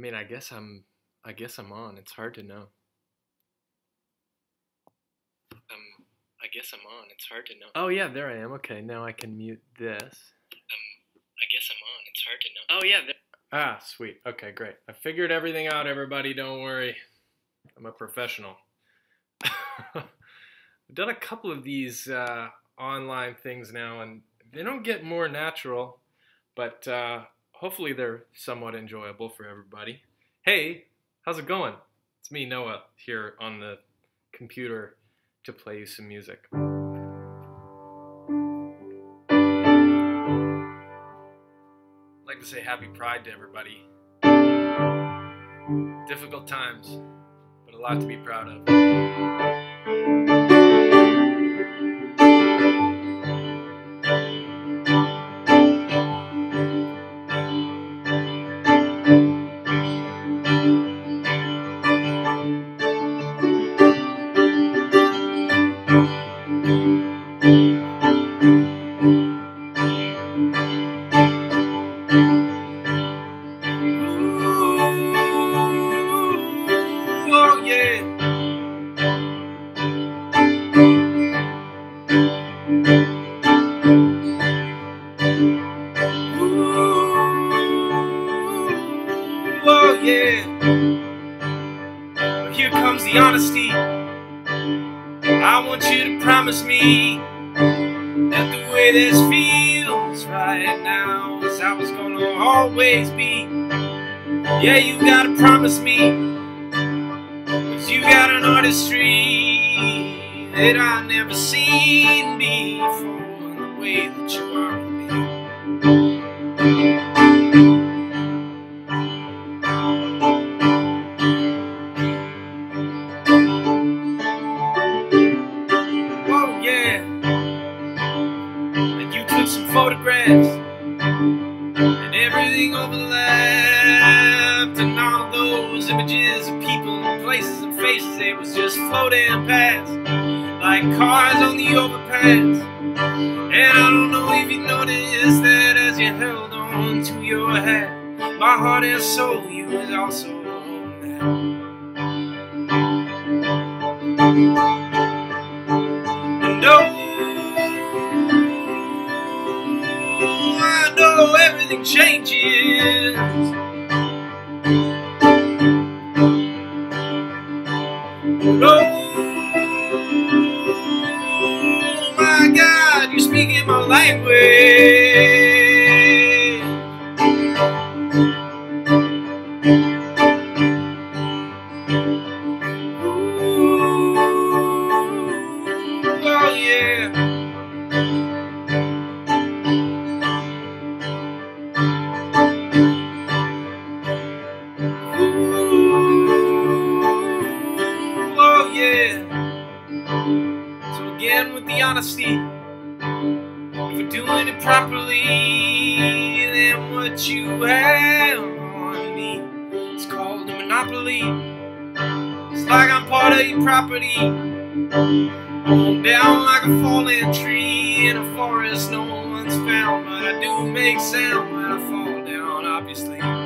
mean, I guess I'm. I guess I'm on. It's hard to know. Um, I guess I'm on. It's hard to know. Oh yeah, there I am. Okay, now I can mute this. Um, I guess I'm on. It's hard to know. Oh yeah. There- ah, sweet. Okay, great. I figured everything out. Everybody, don't worry. I'm a professional. I've done a couple of these uh, online things now, and they don't get more natural, but uh, hopefully they're somewhat enjoyable for everybody. Hey, how's it going? It's me, Noah, here on the computer to play you some music. I'd like to say happy pride to everybody. Difficult times, but a lot to be proud of. That I've never seen before. in The way that you are with me. Do make sound when I fall down, obviously.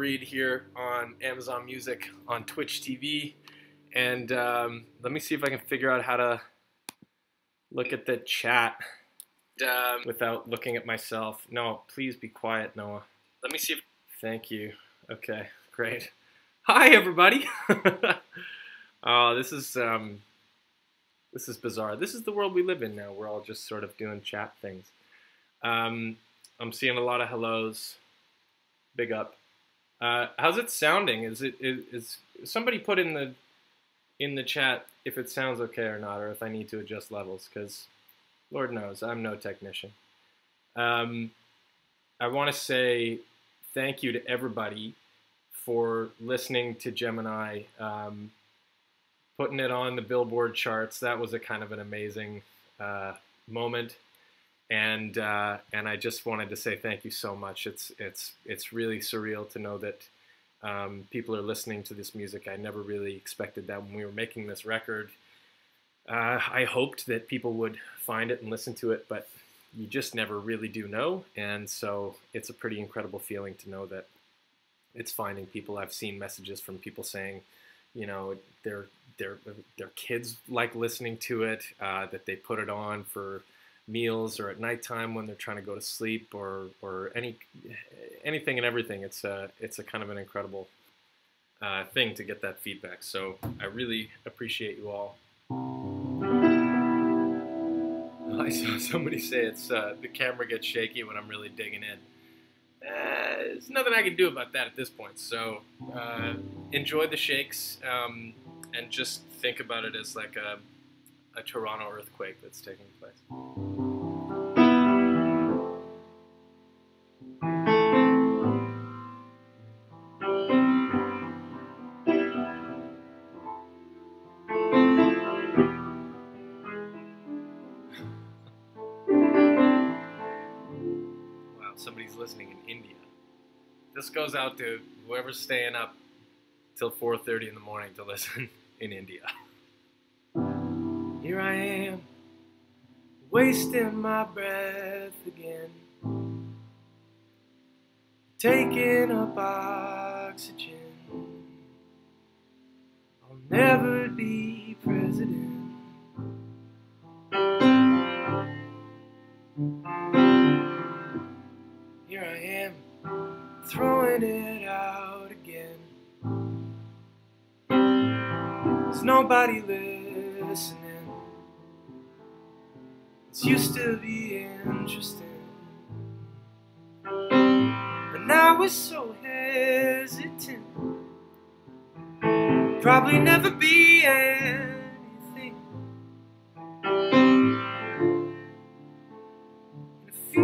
You're just joining me, Noah Reid here on Amazon Music, on Twitch TV, And um, let me see if I can figure out how to look at the chat um, without looking at myself. No, please be quiet, Noah. Let me see if. Thank you. Okay, great. Hi, everybody. oh, this is um, this is bizarre. This is the world we live in now. We're all just sort of doing chat things. Um, I'm seeing a lot of hellos. Big up. Uh, how's it sounding? Is it is, is somebody put in the in the chat if it sounds okay or not, or if I need to adjust levels? Because Lord knows I'm no technician. Um, I want to say thank you to everybody for listening to Gemini, um, putting it on the Billboard charts. That was a kind of an amazing uh, moment and uh, and I just wanted to say thank you so much. It's it's it's really surreal to know that um, people are listening to this music. I never really expected that when we were making this record. Uh, I hoped that people would find it and listen to it, but you just never really do know. And so it's a pretty incredible feeling to know that it's finding people. I've seen messages from people saying, you know, their their their kids like listening to it, uh, that they put it on for meals or at nighttime when they're trying to go to sleep or or any anything and everything. It's a it's a kind of an incredible uh, thing to get that feedback. So I really appreciate you all. I saw somebody say it's uh, the camera gets shaky when I'm really digging in. Uh, there's nothing I can do about that at this point. So uh, enjoy the shakes um, and just think about it as like a a Toronto earthquake that's taking place. wow, somebody's listening in India. This goes out to whoever's staying up till 4:30 in the morning to listen in India. Here I am, wasting my breath again, taking up oxygen. I'll never be president. Here I am, throwing it out again. There's nobody listening. Used to be interesting, but now we're so hesitant. Probably never be anything. It feels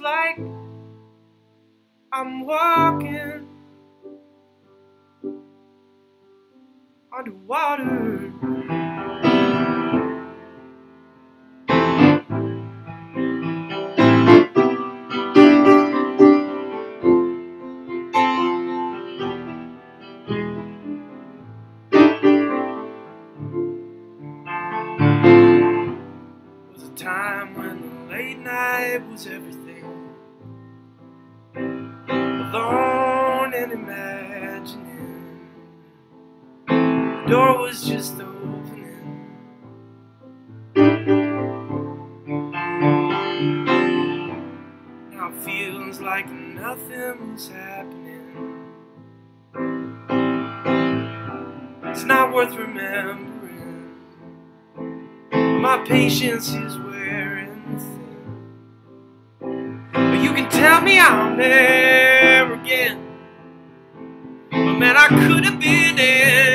like I'm walking patience can tell me I'm arrogant. But man, I could have been anything.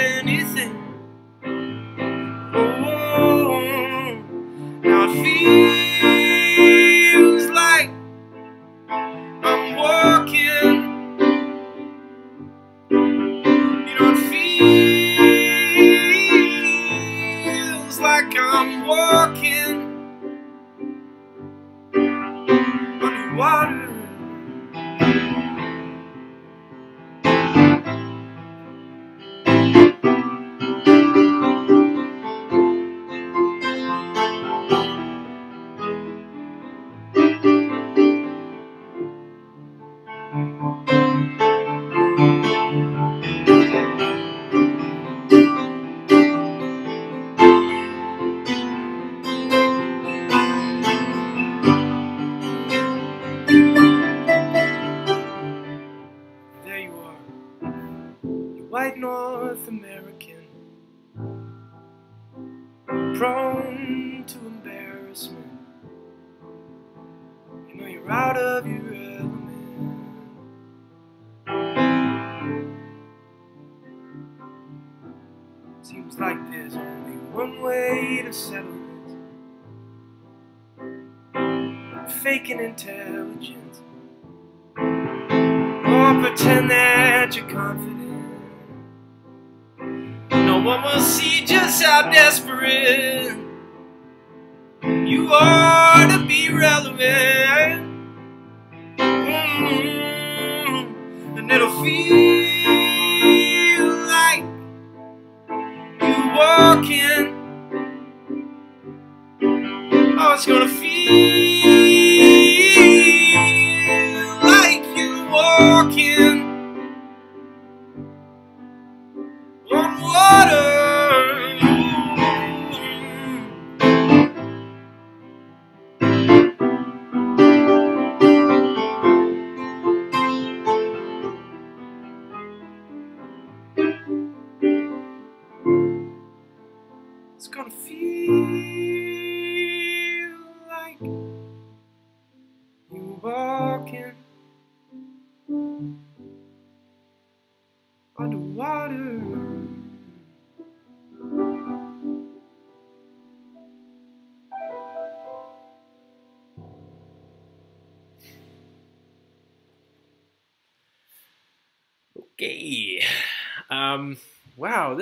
It's gonna feel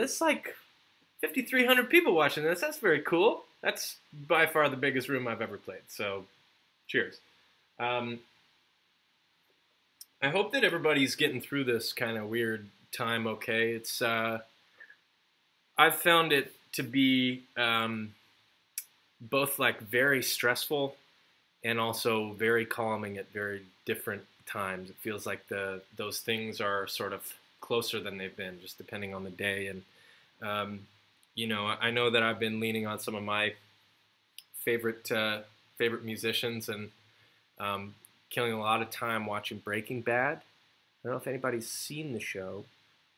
there's like 5,300 people watching this. That's very cool. That's by far the biggest room I've ever played. So, cheers. Um, I hope that everybody's getting through this kind of weird time okay. It's uh, I've found it to be um, both like very stressful and also very calming at very different times. It feels like the those things are sort of closer than they've been, just depending on the day. And um, you know, I know that I've been leaning on some of my favorite uh, favorite musicians and um, killing a lot of time watching Breaking Bad. I don't know if anybody's seen the show,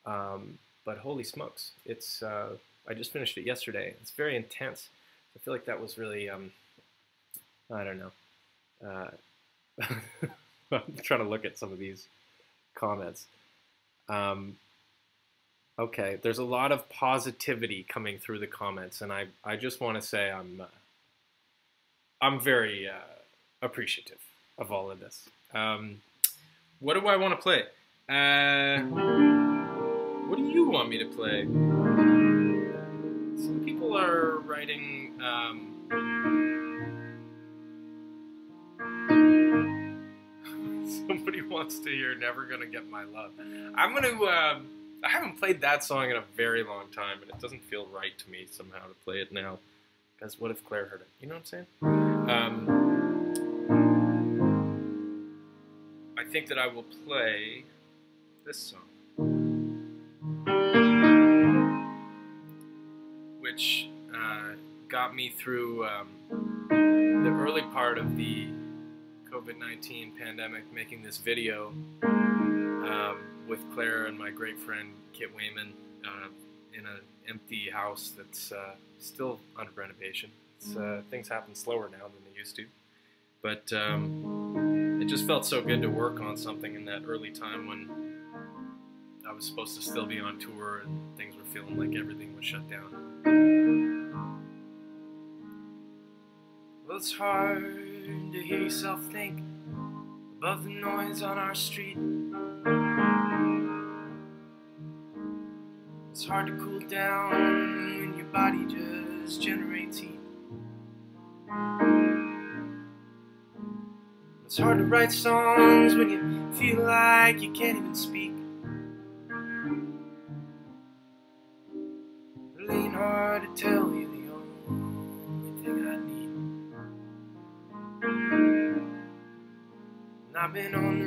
um, but holy smokes, it's uh, I just finished it yesterday. It's very intense. I feel like that was really um, I don't know. Uh, I'm trying to look at some of these comments. Um, okay, there's a lot of positivity coming through the comments, and I, I just want to say I'm uh, I'm very uh, appreciative of all of this. Um, what do I want to play? Uh, what do you want me to play? Some people are writing. Um, somebody wants to hear "Never Gonna Get My Love." I'm gonna. I haven't played that song in a very long time, and it doesn't feel right to me somehow to play it now. Because what if Claire heard it? You know what I'm saying? Um, I think that I will play this song, which uh, got me through um, the early part of the COVID 19 pandemic making this video um, with Claire and my great friend Kit Weyman uh, in an empty house that's uh, still under renovation. Uh, things happen slower now than they used to. But um, it just felt so good to work on something in that early time when I was supposed to still be on tour and things were feeling like everything was shut down. Well, it's hard to hear yourself think above the noise on our street. It's hard to cool down when your body just generates heat. It's hard to write songs when you feel like you can't even speak. It ain't hard to tell you the only thing I've been on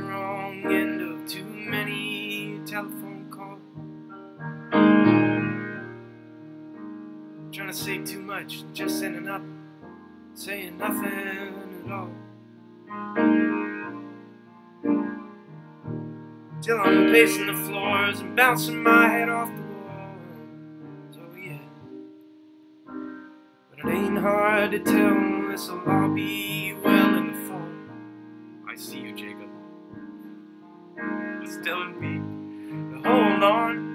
say too much, just ending up saying nothing at all. Till I'm pacing the floors and bouncing my head off the walls. So yeah. But it ain't hard to tell this'll all be well in the fall. I see you, Jacob. It's telling me to hold on.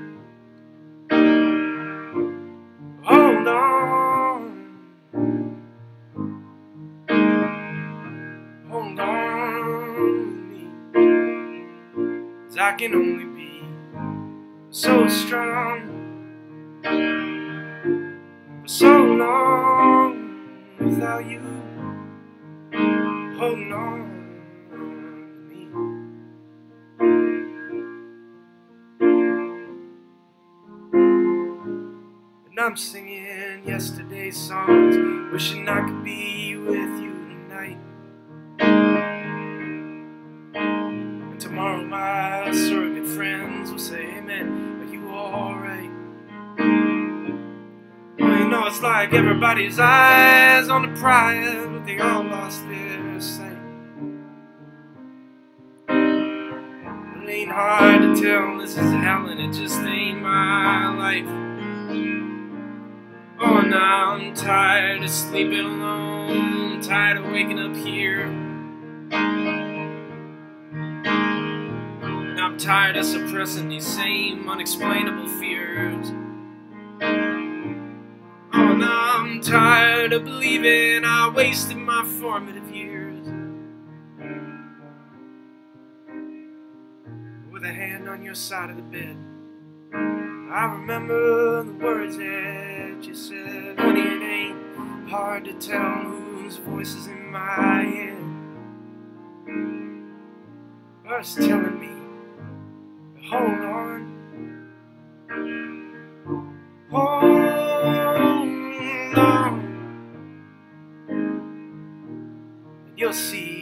I can only be so strong for so long without you holding on. And I'm singing yesterday's songs, wishing I could be with you like everybody's eyes on the prize, but they all lost their sight. It ain't hard to tell this is hell, and it just ain't my life. Oh, now I'm tired of sleeping alone, tired of waking up here. I'm tired of suppressing these same unexplainable fears. I'm tired of believing I wasted my formative years. With a hand on your side of the bed, I remember the words that you said. Honey, it ain't hard to tell whose voice is in my head. But telling me, hold on. Hold And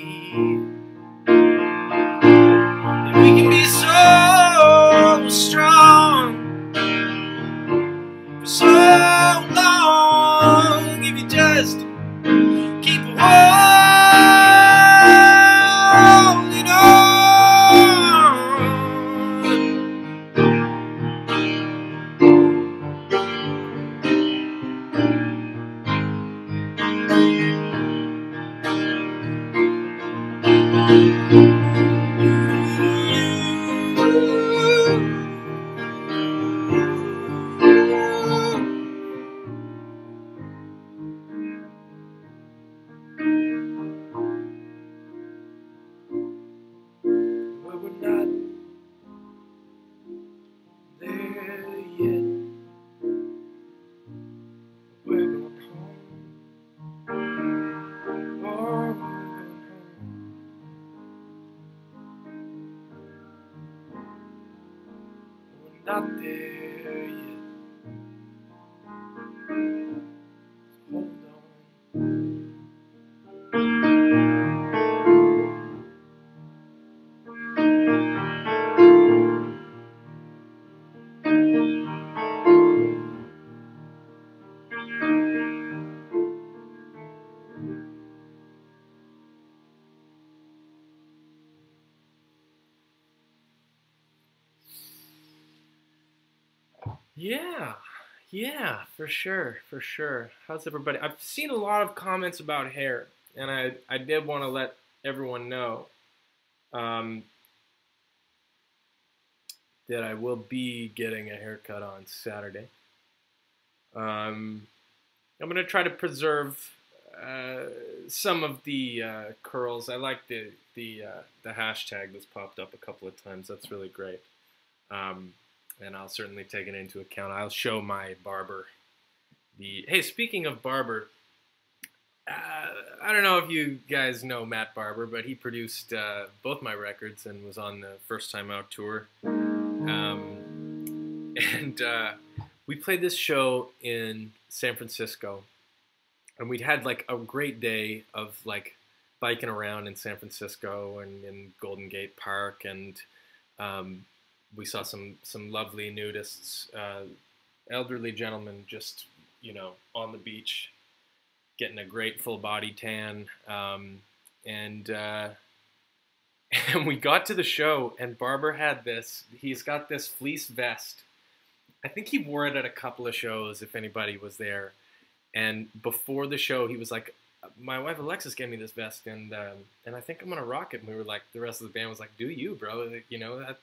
We're not there Yeah, yeah, for sure, for sure. How's everybody? I've seen a lot of comments about hair, and I I did want to let everyone know um, that I will be getting a haircut on Saturday. Um, I'm gonna try to preserve uh, some of the uh, curls. I like the the uh, the hashtag that's popped up a couple of times. That's really great. Um, and I'll certainly take it into account. I'll show my barber the. Hey, speaking of barber, uh, I don't know if you guys know Matt Barber, but he produced uh, both my records and was on the First Time Out tour. Um, and uh, we played this show in San Francisco, and we'd had like a great day of like biking around in San Francisco and in Golden Gate Park and. Um, we saw some some lovely nudists, uh, elderly gentlemen, just you know on the beach, getting a great full body tan, um, and uh, and we got to the show, and Barber had this. He's got this fleece vest. I think he wore it at a couple of shows, if anybody was there. And before the show, he was like, "My wife Alexis gave me this vest, and um, and I think I'm gonna rock it." And we were like, the rest of the band was like, "Do you, bro? You know that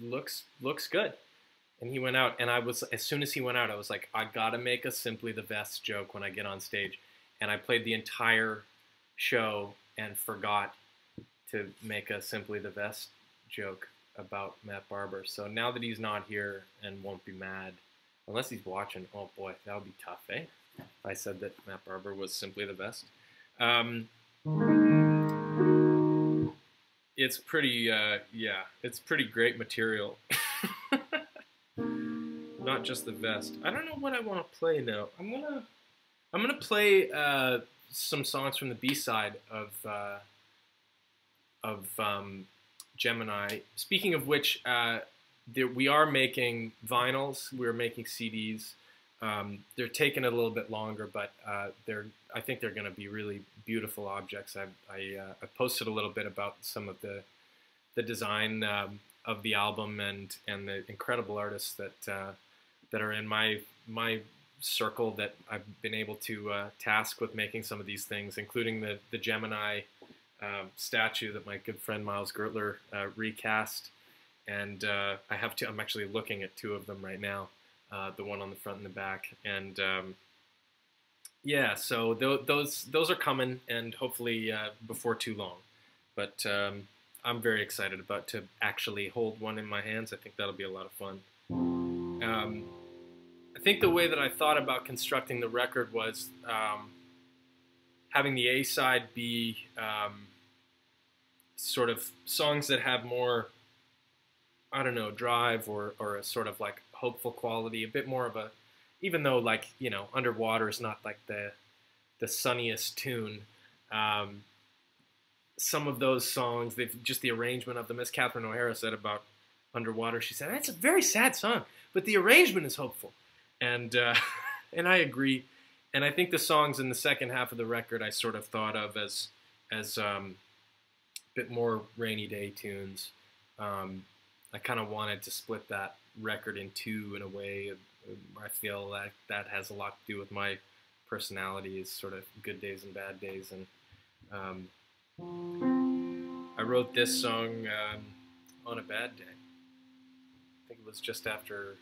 looks looks good." And he went out, and I was as soon as he went out, I was like, "I gotta make a simply the vest joke when I get on stage." And I played the entire show and forgot to make a simply the vest joke about Matt Barber. So now that he's not here and won't be mad, unless he's watching, oh boy, that would be tough, eh? If I said that Matt Barber was simply the best. Um, it's pretty, uh, yeah, it's pretty great material. not just the vest. I don't know what I want to play now. I'm gonna, I'm gonna play uh, some songs from the B side of uh, of um, Gemini. Speaking of which, uh, there, we are making vinyls. We're making CDs. Um, they're taking a little bit longer, but uh, they're. I think they're going to be really beautiful objects. I, I, uh, I, posted a little bit about some of the the design um, of the album and and the incredible artists that uh, that are in my my circle that I've been able to uh, task with making some of these things, including the the Gemini um, statue that my good friend Miles Gertler uh, recast, and uh, I have two. I'm actually looking at two of them right now, uh, the one on the front and the back, and um, yeah, so th- those those are coming, and hopefully uh, before too long. But um, I'm very excited about to actually hold one in my hands. I think that'll be a lot of fun. Um, I think the way that I thought about constructing the record was um, having the A side be um, sort of songs that have more, I don't know, drive or, or a sort of like hopeful quality, a bit more of a, even though like, you know, Underwater is not like the, the sunniest tune. Um, some of those songs, they've just the arrangement of them, as Catherine O'Hara said about Underwater, she said, that's a very sad song, but the arrangement is hopeful. And, uh, and I agree. And I think the songs in the second half of the record I sort of thought of as, as um, bit more rainy day tunes. Um, I kind of wanted to split that record in two in a way. I feel that that has a lot to do with my personality, is sort of good days and bad days. And um, I wrote this song um, on a bad day. I think it was just after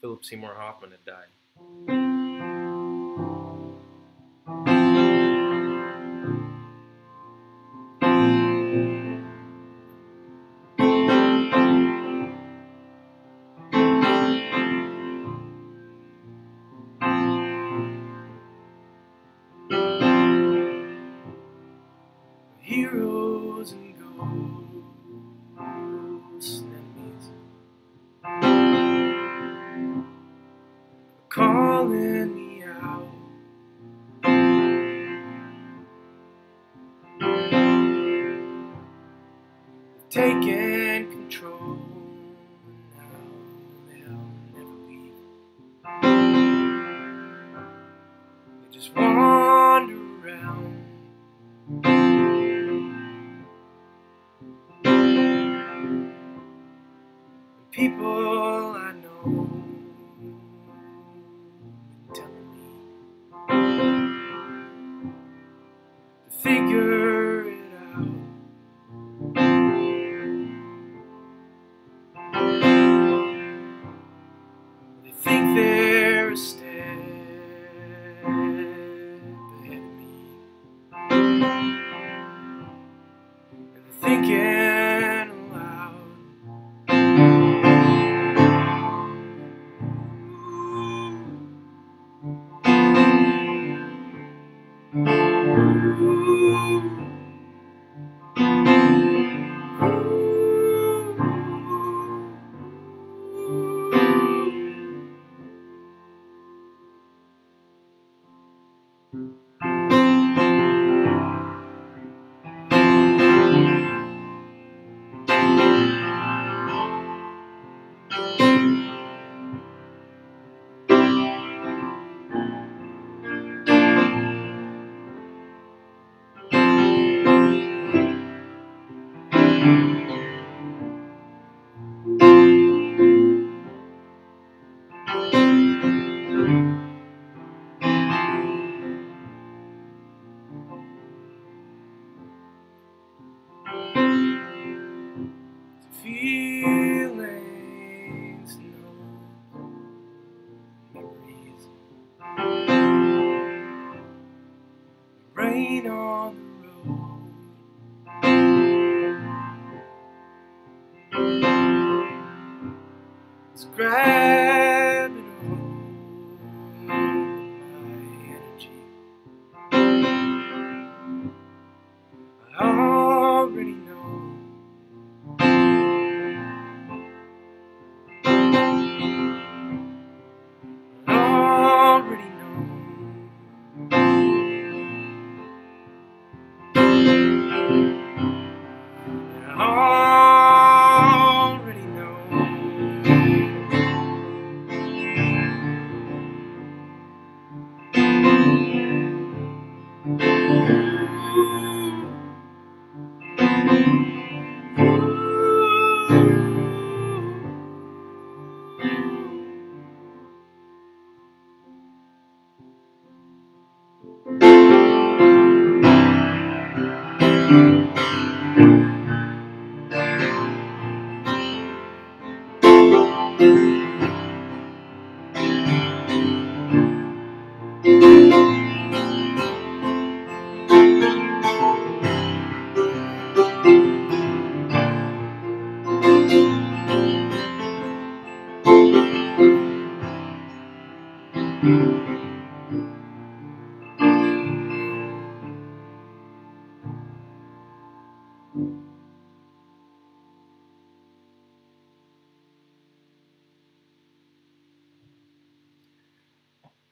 Philip Seymour Hoffman had died. Calling me out. Take it. people I know.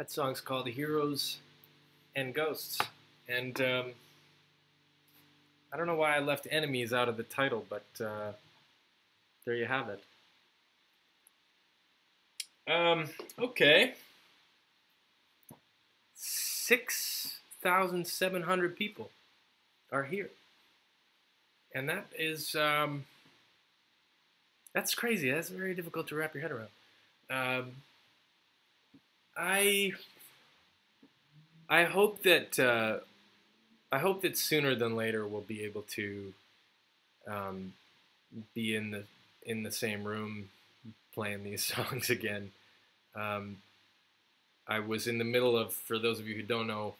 That song's called Heroes and Ghosts. And um, I don't know why I left Enemies out of the title, but uh, there you have it. Um, okay. 6,700 people are here. And that is, um, that's crazy. That's very difficult to wrap your head around. Um, I I hope that uh, I hope that sooner than later we'll be able to um, be in the in the same room playing these songs again. Um, I was in the middle of, for those of you who don't know,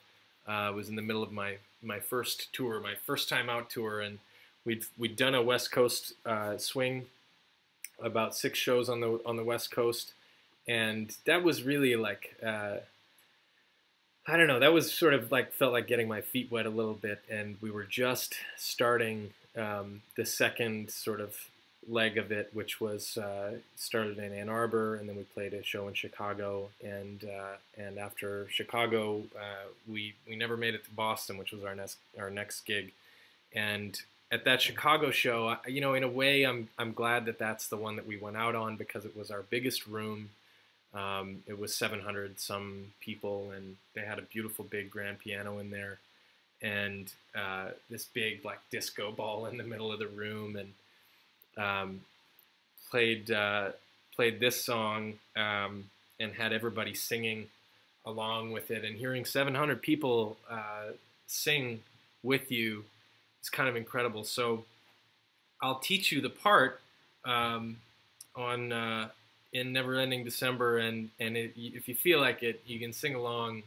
uh, I was in the middle of my my first tour, my first time out tour, and we'd we'd done a West Coast uh, swing, about six shows on the on the West Coast and that was really like uh, I don't know. That was sort of like felt like getting my feet wet a little bit, and we were just starting um, the second sort of leg of it, which was uh, started in Ann Arbor, and then we played a show in Chicago, and uh, and after Chicago, uh, we we never made it to Boston, which was our next our next gig, and at that Chicago show, you know, in a way, I'm I'm glad that that's the one that we went out on because it was our biggest room um, it was 700 some people, and they had a beautiful big grand piano in there, and uh, this big like disco ball in the middle of the room, and um, played uh, played this song um, and had everybody singing along with it, and hearing 700 people uh, sing with you is kind of incredible. So I'll teach you the part um, on uh, in Never Ending December, and and it, if you feel like it, you can sing along.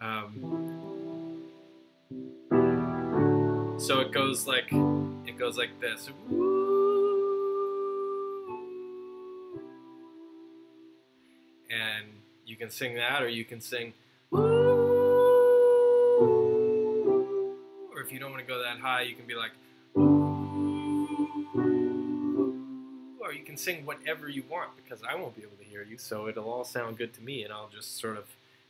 Um, so it goes like it goes like this. And you can sing that, or you can sing. Or if you don't want to go that high, you can be like. Can sing whatever you want because I won't be able to hear you, so it'll all sound good to me, and I'll just sort of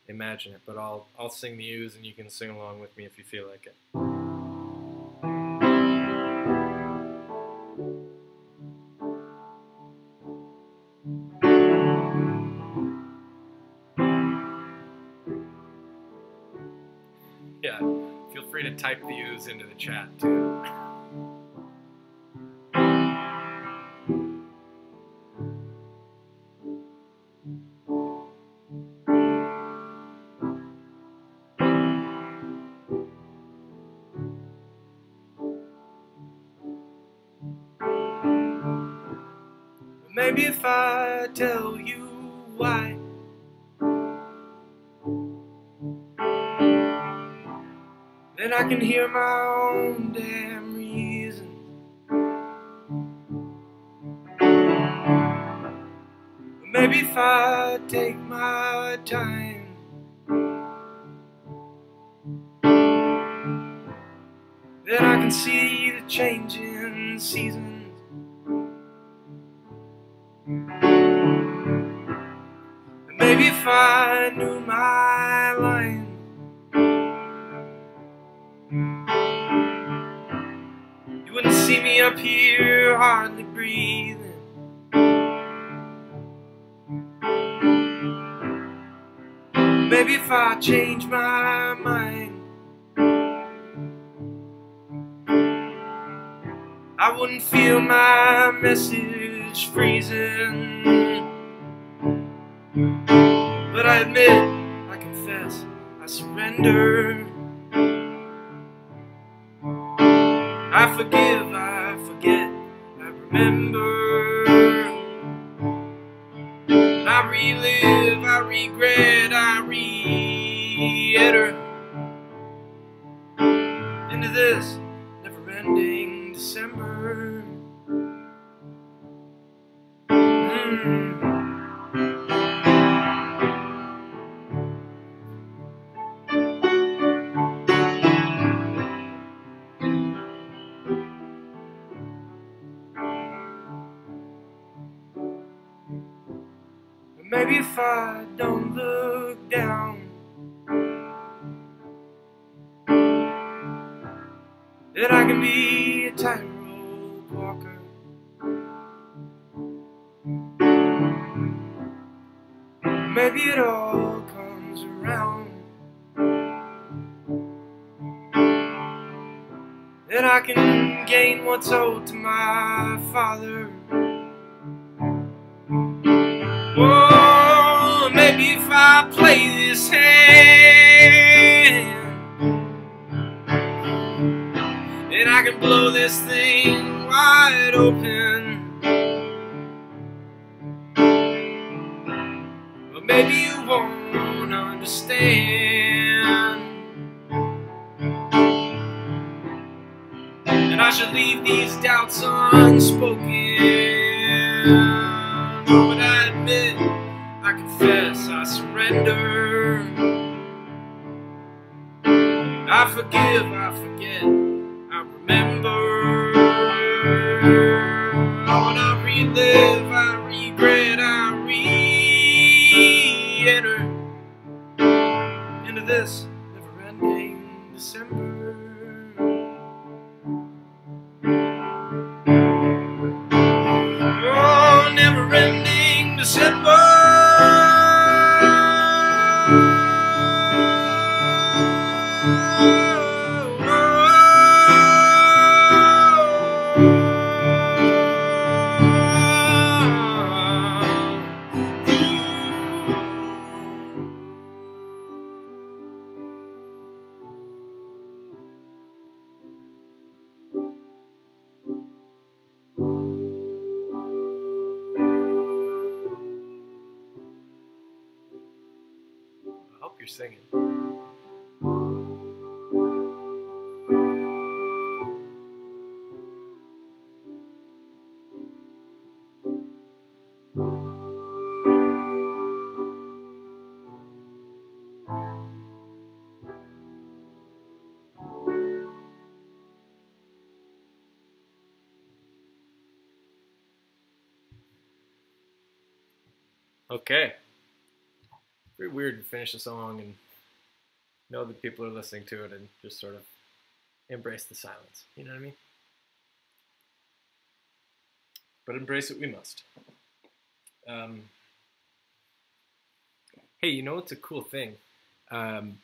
imagine it. But I'll I'll sing the U's, and you can sing along with me if you feel like it. Yeah, feel free to type the U's into the chat too. Maybe if I tell you wouldn't feel my message freezing. But I admit, I confess, I surrender. I forgive, I forget, I remember. I relive, I regret, I re-enter my father. Unspoken. But I admit, I confess, I surrender. I forgive, I forget, I remember. When I relive, Okay. Very weird to finish a song and know that people are listening to it and just sort of embrace the silence. You know what I mean? But embrace it we must. Um, hey, you know what's a cool thing? Um,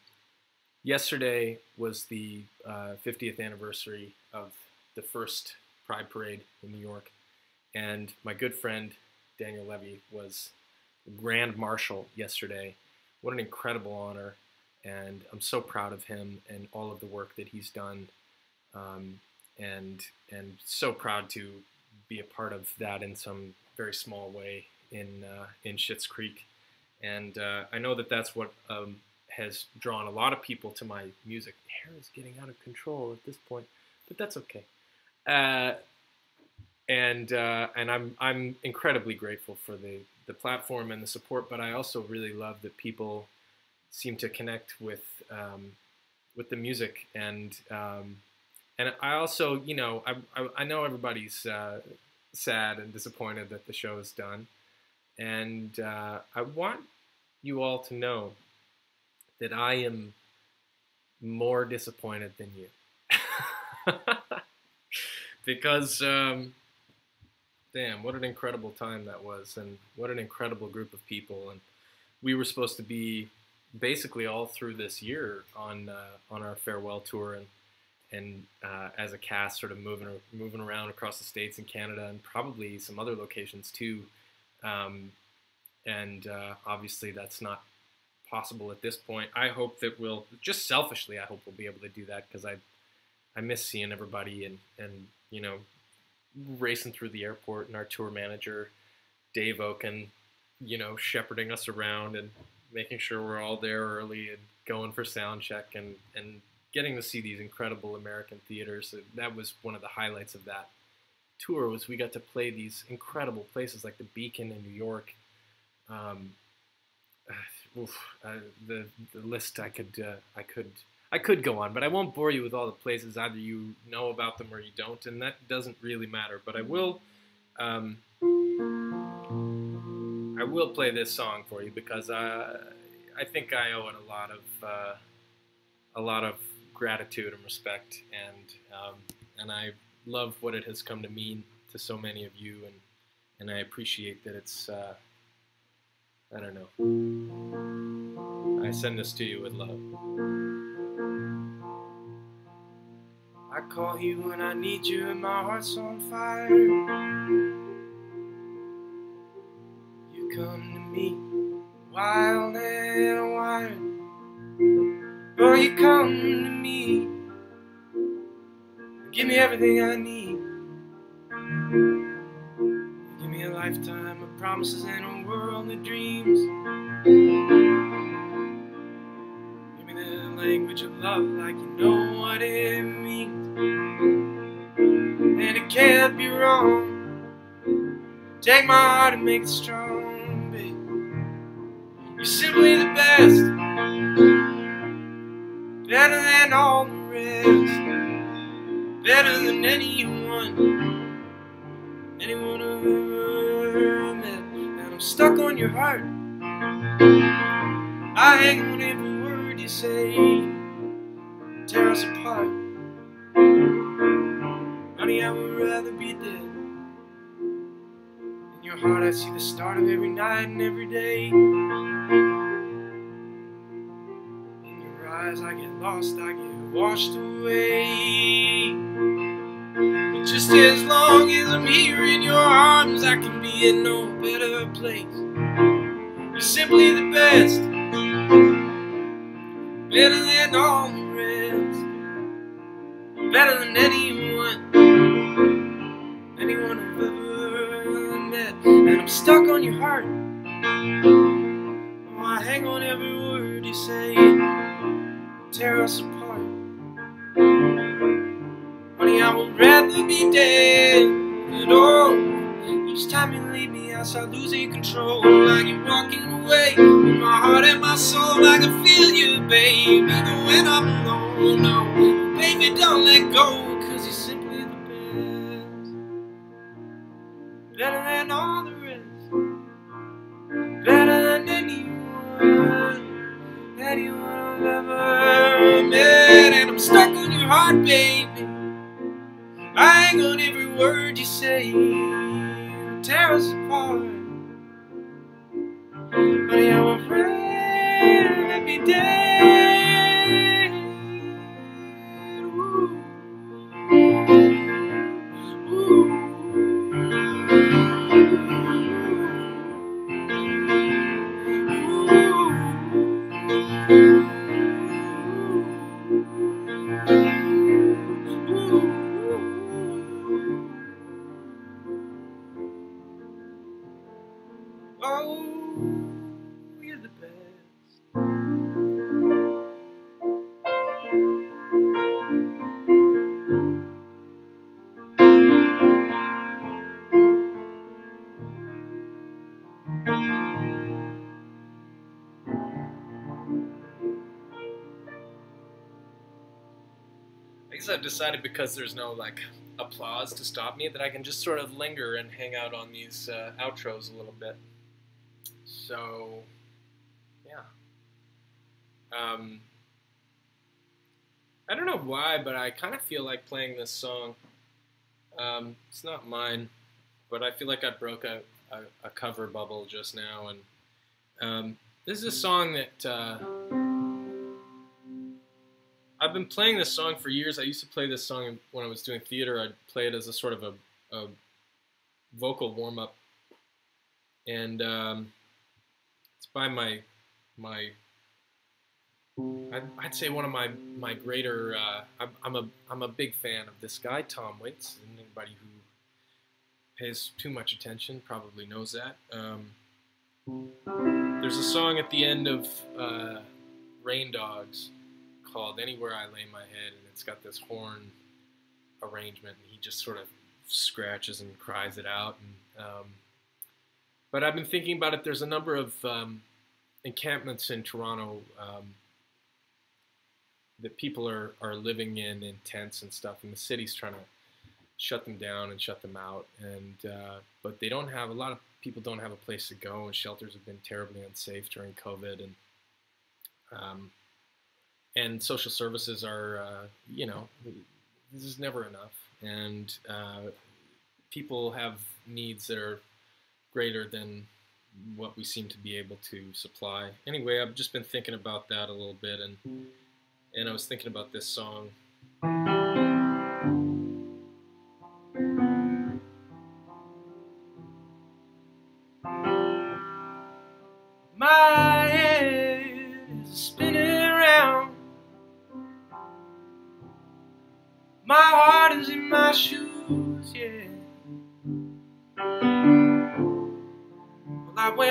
yesterday was the uh, 50th anniversary of the first Pride Parade in New York, and my good friend Daniel Levy was Grand Marshal yesterday. What an incredible honor, and I'm so proud of him and all of the work that he's done, um, and and so proud to be a part of that in some very small way in uh, in Schitt's Creek, and uh, I know that that's what um, has drawn a lot of people to my music. Hair is getting out of control at this point, but that's okay. Uh, and uh, and I'm I'm incredibly grateful for the the platform and the support. But I also really love that people seem to connect with um, with the music and um, and I also you know I I, I know everybody's uh, sad and disappointed that the show is done, and uh, I want you all to know that I am more disappointed than you. because, um, damn, what an incredible time that was, and what an incredible group of people. And we were supposed to be basically all through this year on uh, on our farewell tour, and and uh, as a cast, sort of moving moving around across the states and Canada, and probably some other locations too. Um, and uh, obviously, that's not possible at this point. I hope that we'll just selfishly, I hope we'll be able to do that because I I miss seeing everybody and and you know racing through the airport and our tour manager Dave Oken, you know, shepherding us around and making sure we're all there early and going for sound check and and getting to see these incredible American theaters. That was one of the highlights of that tour was we got to play these incredible places like the Beacon in New York. Um, oof, uh, the the list I could uh, I could I could go on, but I won't bore you with all the places. Either you know about them or you don't, and that doesn't really matter. But I will um, I will play this song for you because I I think I owe it a lot of uh, a lot of gratitude and respect, and um, and I love what it has come to mean to so many of you, and and I appreciate that it's. Uh, I don't know. I send this to you with love. I call you when I need you and my heart's on fire. You come to me wild and wild. Oh, you come to me. Give me everything I need. Give me a lifetime of promises and a world of dreams. Language of love like you know what it means. And it can't be wrong. Take my heart and make it strong, babe. You're simply the best. Better than all the rest. Better than anyone. Anyone I've ever met. And I'm stuck on your heart. I hang on say. Tear us apart. Honey, I would rather be dead. In your heart, I see the start of every night and every day. In your eyes, I get lost, I get washed away. But just as long as I'm here in your arms, I can be in no better place. You're simply the best, better than all the rest, better than anyone, anyone I've ever met. And I'm stuck on your heart. Oh, I hang on every word you say, tear us apart. Honey, I would rather be dead. And oh, each time you leave me, I start losing control. Like you're walking away my heart and my soul. I can feel you, baby, even when I'm alone. No, baby, don't let go, cause you're simply the best. Better than all the rest. Better than anyone. Anyone I've ever met. And I'm stuck on your heart, baby. I hang on every word you say, tear us apart. I'm afraid I'll I've decided because there's no like applause to stop me that I can just sort of linger and hang out on these uh, outros a little bit. So, yeah. Um, I don't know why, but I kind of feel like playing this song. Um, it's not mine, but I feel like I broke a, a, a cover bubble just now, and um, this is a song that uh, I've been playing this song for years. I used to play this song when I was doing theater. I'd play it as a sort of a, a vocal warm up, and um, it's by my my I'd, I'd, say one of my my greater. Uh, I'm, I'm, a I'm a big fan of this guy, Tom Waits. And anybody who pays too much attention probably knows that. Um, there's a song at the end of uh, Rain Dogs called "Anywhere I Lay My Head," and it's got this horn arrangement. And he just sort of scratches and cries it out. And, um, but I've been thinking about it. There's a number of um, encampments in Toronto um, that people are, are living in in tents and stuff, and the city's trying to shut them down and shut them out. And uh, but they don't have a lot of people don't have a place to go, and shelters have been terribly unsafe during COVID, and um, and social services are uh, you know this is never enough, and uh, people have needs that are greater than what we seem to be able to supply. Anyway, I've just been thinking about that a little bit and and I was thinking about this song.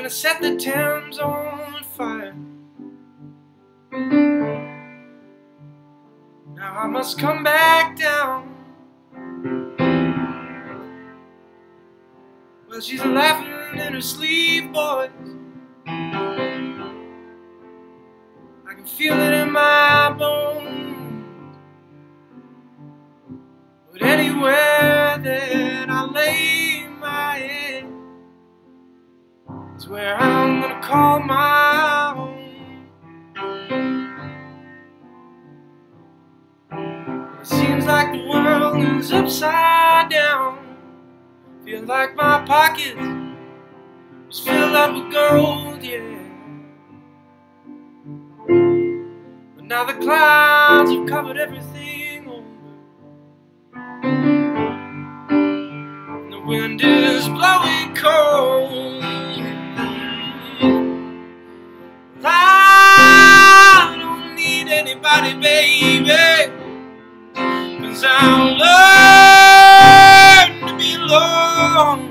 I set the Thames on fire. Now I must come back down. Well, she's laughing in her sleep, boys. I can feel it in my Call my home. like the world is upside down. Feel like my pockets was filled up with gold, yeah. But now the clouds have covered everything over. And the wind is blowing cold. Need baby. Cause I'll learn to be alone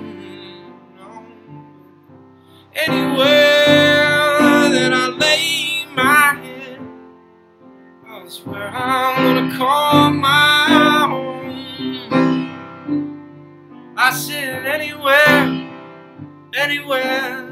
Anywhere that I lay my head. That's where I'm gonna call my home. I said anywhere, anywhere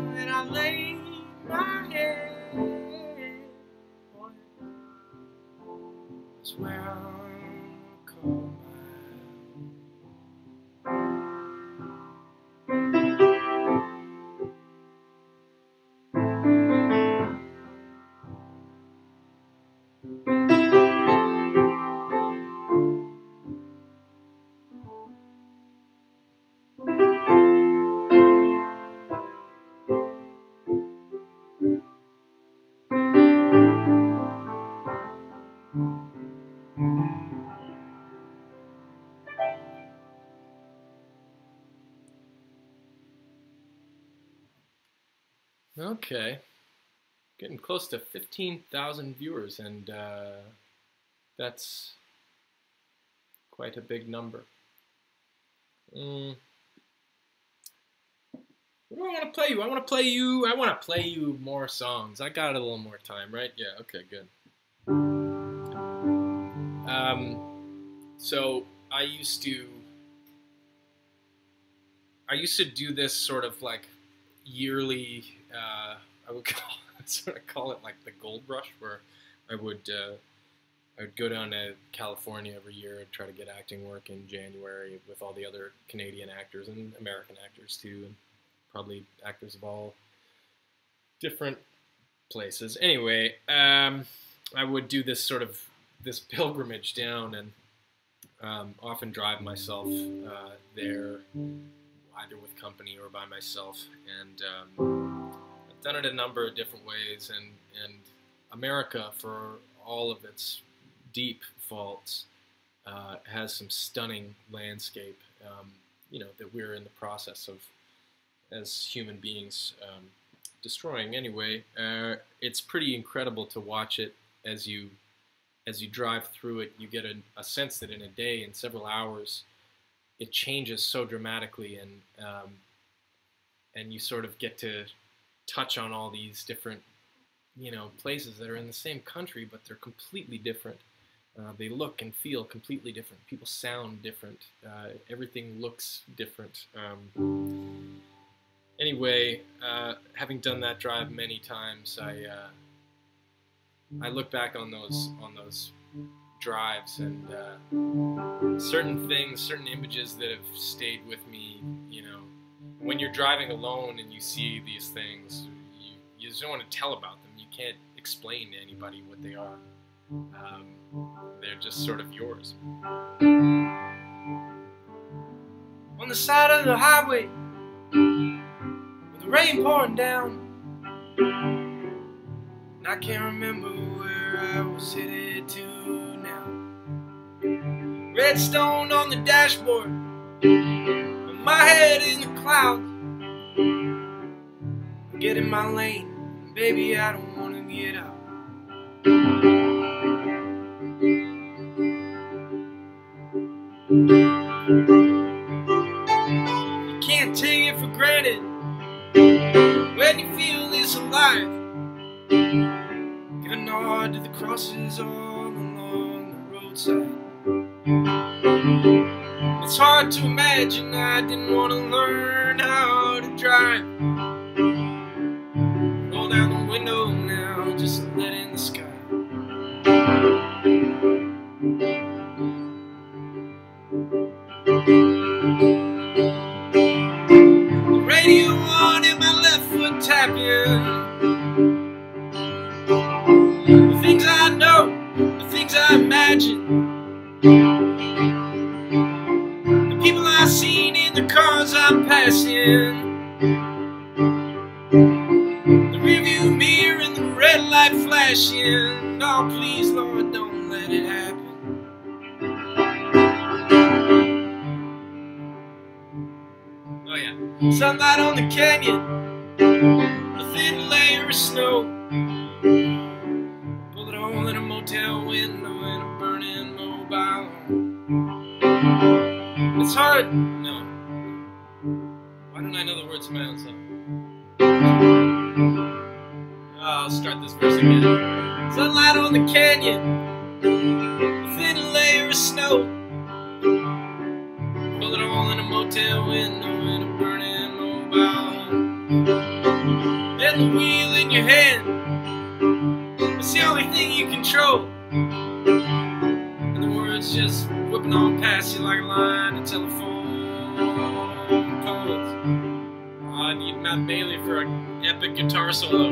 Okay. Getting close to 15,000 viewers, and uh, that's quite a big number. Mm. What do I want to play you? I want to play you. I want to play you more songs. I got a little more time, right? Yeah. Okay. Good. Um. So I used to. I used to do this sort of like yearly uh, I would call, sort of call it like the gold rush, where I would uh, I would go down to California every year and try to get acting work in January with all the other Canadian actors and American actors too, and probably actors of all different places. Anyway, um, I would do this sort of this pilgrimage down and um, often drive myself uh, there, either with company or by myself, and um, I've done it a number of different ways. And and America, for all of its deep faults, uh, has some stunning landscape. Um, you know that we're in the process of, as human beings, um, destroying. Anyway, uh, it's pretty incredible to watch it as you as you drive through it. You get a, a sense that in a day, in several hours, it changes so dramatically, and um, and you sort of get to touch on all these different you know places that are in the same country, but they're completely different. Uh, they look and feel completely different. People sound different. Uh, everything looks different. Um, anyway, uh, having done that drive many times, I uh, I look back on those on those drives and uh, certain things, certain images that have stayed with me. You know, when you're driving alone and you see these things, you, you just don't want to tell about them. You can't explain to anybody what they are. Um, they're just sort of yours. On the side of the highway, with the rain pouring down, and I can't remember where I was headed to. Redstone on the dashboard, and my head in the clouds. Get in my lane, baby, I don't wanna get out. You can't take it for granted when you feel this alive. Give a nod to the crosses all along the roadside. It's hard to imagine I didn't want to learn how to drive. Start this verse again. Sunlight on the canyon, a thin layer of snow. Pull it all in a motel window in a burning mobile. And the wheel in your hand, it's the only thing you control. And the words just whipping on past you like a line of telephone I need Matt Bailey for an epic guitar solo.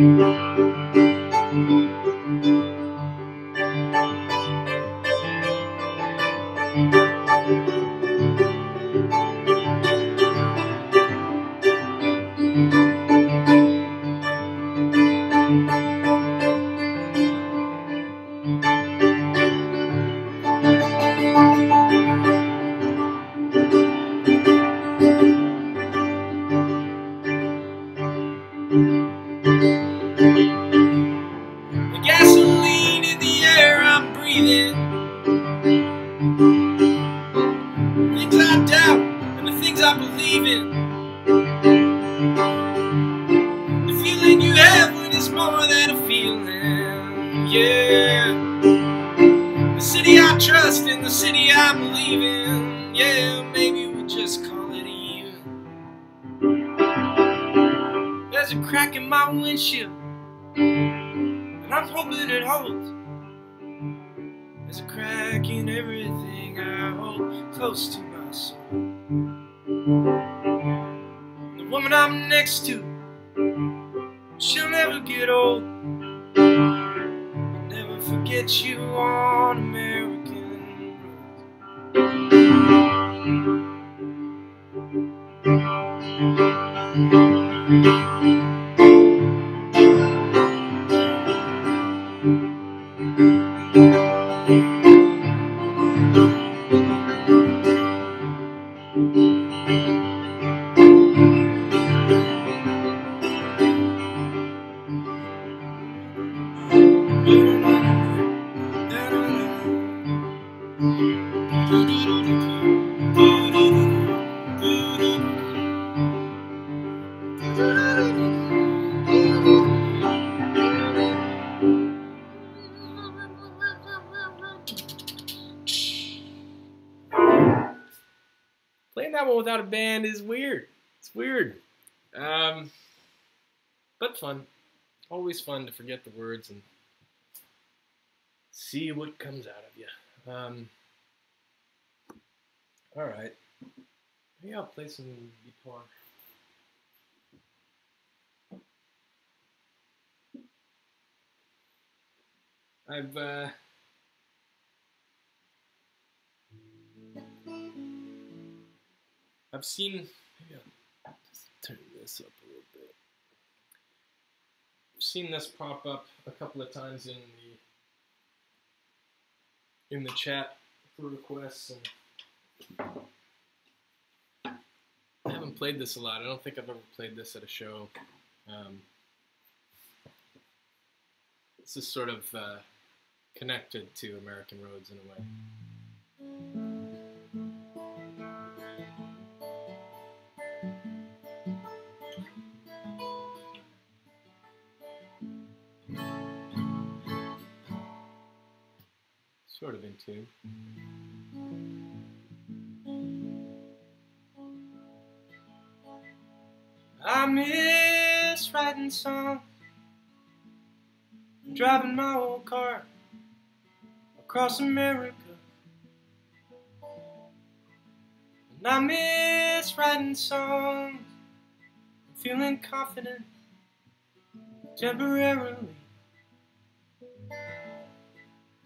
Without a band is weird. It's weird. Um, but fun. Always fun to forget the words and see what comes out of you. Um, all right. Maybe I'll play some guitar. I've uh, I've seen. I'll just turn this up a little bit. I've seen this pop up a couple of times in the in the chat for requests, and I haven't played this a lot. I don't think I've ever played this at a show. Um, this is sort of uh, connected to American Roads in a way. sort of in tune. I miss writing songs, driving my old car across America. And I miss writing songs, feeling confident temporarily.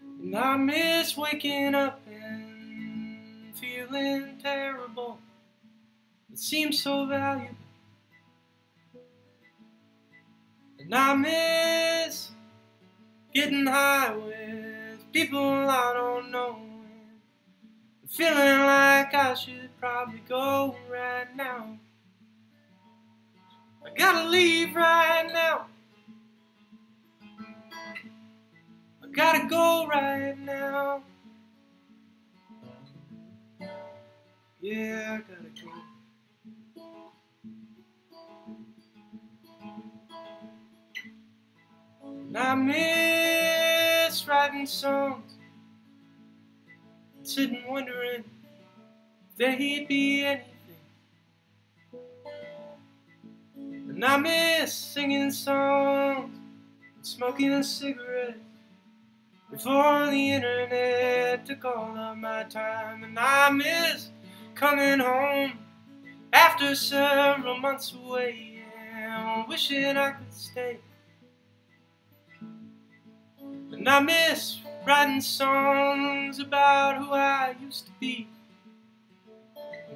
And I miss waking up and feeling terrible. It seems so valuable. And I miss getting high with people I don't know. Feeling like I should probably go right now. I gotta leave right now. I gotta go right now. Yeah, I gotta go. And I miss writing songs, sitting wondering if they'd be anything. And I miss singing songs, and smoking a cigarette. Before the internet took all of my time, and I miss coming home after several months away, yeah, wishing I could stay. And I miss writing songs about who I used to be,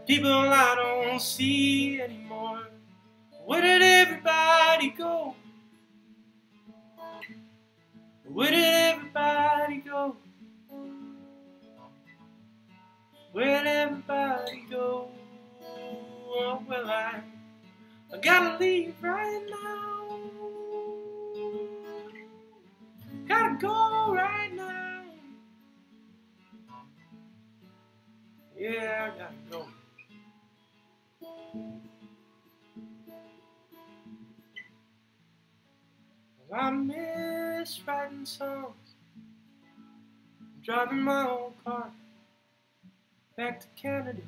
people I don't see anymore. Where did everybody go? Where did everybody go? Where did everybody go? Oh, well, I, I gotta leave right now. Go right now. Yeah, I gotta go. I miss writing songs, driving my old car back to Canada.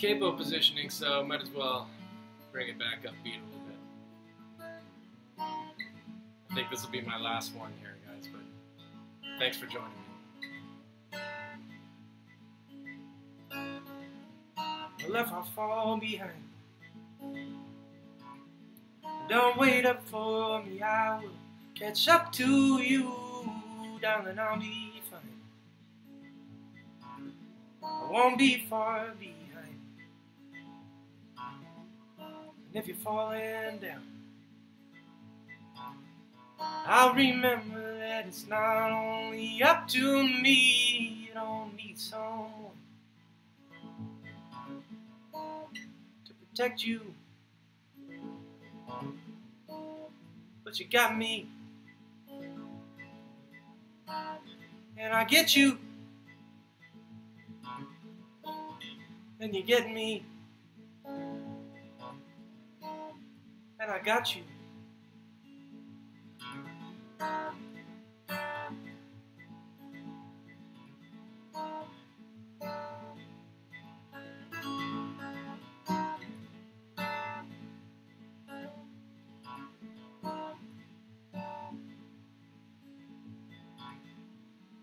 Capo positioning, so might as well bring it back up beat a little bit. I think this will be my last one here, guys, but thanks for joining me. Well, if I fall behind, don't wait up for me, I will catch up to you, darling, I'll be fine. I won't be far behind. And if you're falling down, I'll remember that it's not only up to me, you don't need someone to protect you. But you got me, and I get you, and you get me. And I got you.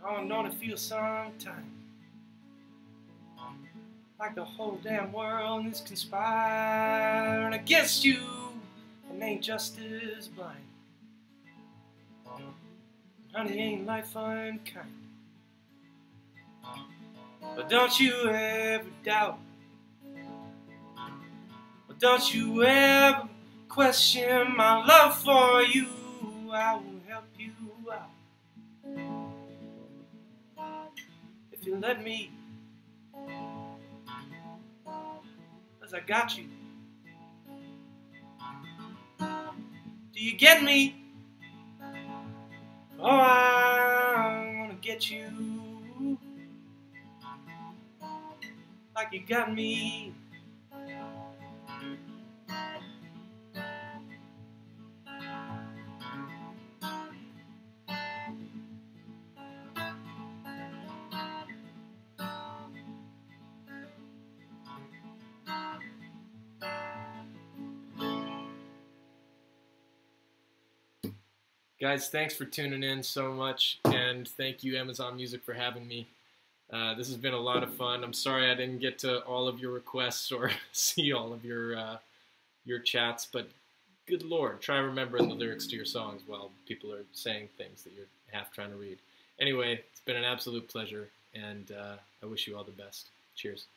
I know to feel sometime like the whole damn world is conspiring against you ain't just as blind. Honey, ain't life unkind? But don't you ever doubt, but don't you ever question my love for you. I will help you out if you let me, cause I got you. Do you get me? Oh, I'm gonna get you like you got me. Guys, thanks for tuning in so much, and thank you, Amazon Music, for having me. Uh, this has been a lot of fun. I'm sorry I didn't get to all of your requests or see all of your uh, your chats, but good lord, try remembering the lyrics to your songs while people are saying things that you're half trying to read. Anyway, it's been an absolute pleasure, and uh, I wish you all the best. Cheers.